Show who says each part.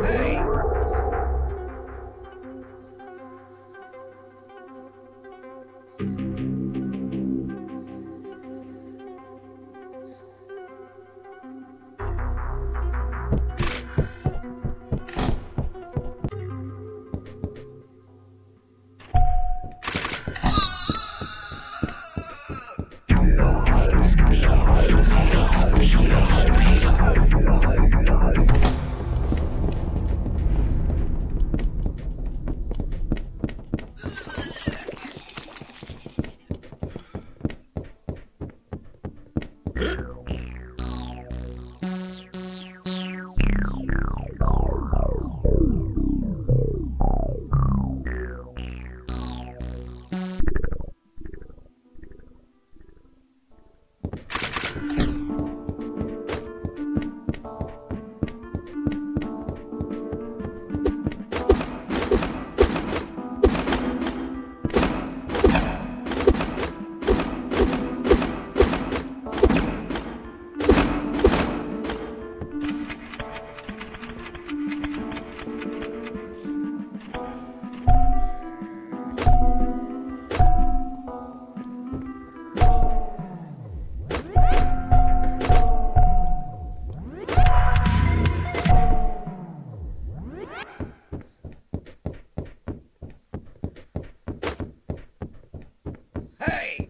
Speaker 1: Hey! Yeah. Hey!